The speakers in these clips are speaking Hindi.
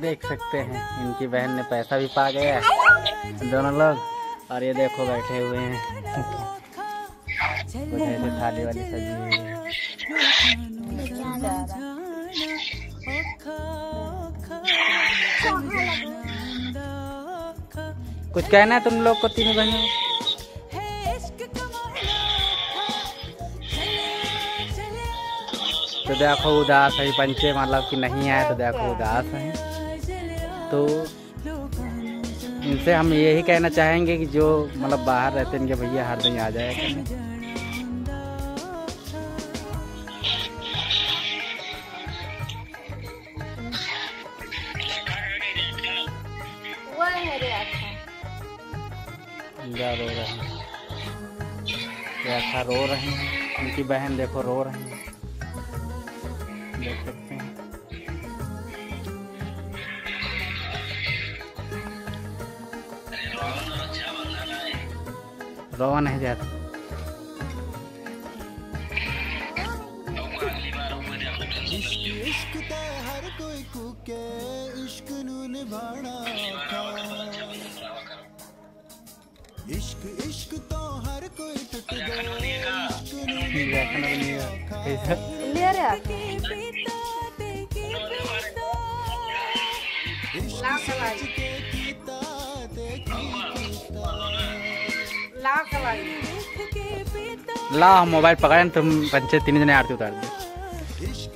देख सकते हैं इनकी बहन ने पैसा भी पा गया दोनों लोग और ये देखो बैठे हुए हैं। कुछ ऐसे थाली वाली है। कुछ कहना है तुम लोग को तीनों बहनों? तो देखो उदास है पंचे मतलब कि नहीं आए तो देखो उदास हैं। तो इनसे हम यही कहना चाहेंगे कि जो मतलब बाहर रहते हैं इनके भैया हर दिन आ जाए। रो रहे हैं। रो रहे हैं। उनकी बहन देखो रो रही है। देख सकते हैं। रोवा नहीं जाता। इश्क ते हर कोई कूके इश्क नू निभाना इश्क इश्क तो हर कोई टूट गए इश्क नू भी है ते ला हम मोबाइल पकड़े तुम पंचे तीन जने आरती उतार दे इश्क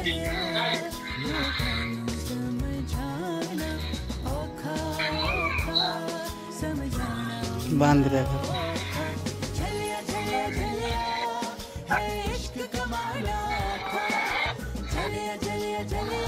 सोच के कीता चलिया चलिया बाँध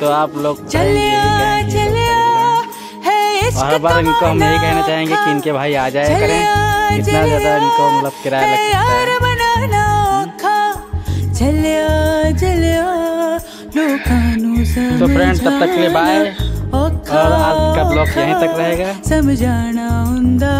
तो आप लोग कहेंगे और हर बार इनको हम यही कहना चाहेंगे कि इनके भाई आ जाया करें। कितना ज़्यादा इनको मतलब किराया लग सकता है। तो फ्रेंड्स तब तक के लिए बाय और आज का ब्लॉग यहीं तक रहेगा। समझाना हुंदा